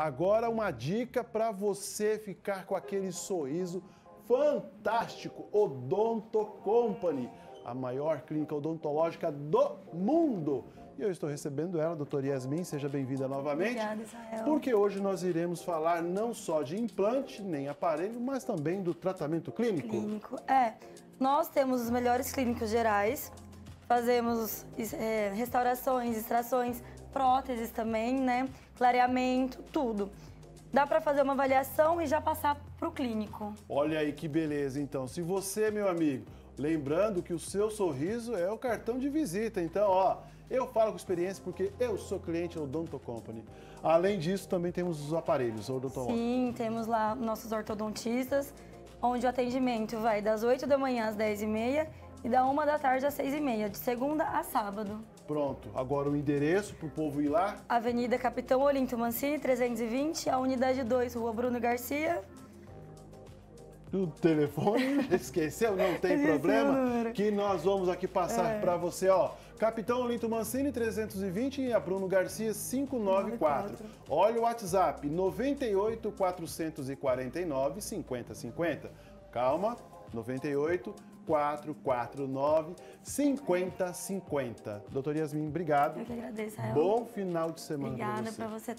Agora uma dica para você ficar com aquele sorriso fantástico. Odonto Company, a maior clínica odontológica do mundo. E eu estou recebendo ela, doutora Yasmin, seja bem-vinda novamente. Obrigada, Israel. Porque hoje nós iremos falar não só de implante, nem aparelho, mas também do tratamento clínico. Clínico. É, nós temos os melhores clínicos gerais, fazemos é, restaurações, extrações, próteses também, né? Clareamento, tudo. Dá para fazer uma avaliação e já passar para o clínico. Olha aí que beleza, então. Se você, meu amigo, lembrando que o seu sorriso é o cartão de visita, então, ó, eu falo com experiência porque eu sou cliente Odonto Company. Além disso, também temos os aparelhos odontológicos. Sim, temos lá nossos ortodontistas, onde o atendimento vai das 8 da manhã às 10 e meia e da 1 da tarde às 6 e meia, de segunda a sábado. Pronto, agora o endereço para o povo ir lá. Avenida Capitão Olinto Mancini, 320, a unidade 2, Rua Bruno Garcia. O telefone, esqueceu? Não tem o problema. número. Que nós vamos aqui passar É. para você, ó. Capitão Olinto Mancini, 320 e a Bruno Garcia, 594. Olha o WhatsApp, 98 449 5050. Calma, 98 449 5050. Doutor Yasmin, obrigado. Eu que agradeço, Rael. Bom final de semana para Obrigada você. para você